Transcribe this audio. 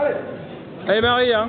Allez Allez Marie, hein.